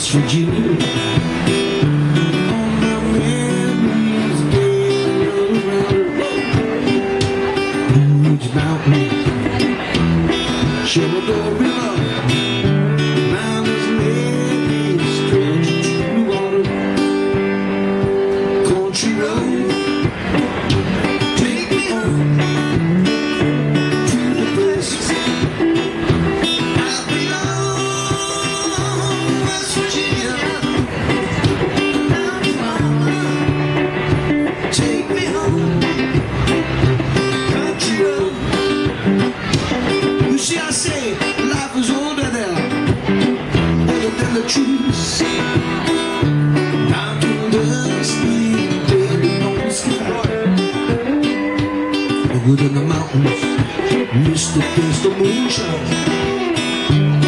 West Virginia. All my memories the sky. Good in the mountains, Mr. The moonshine.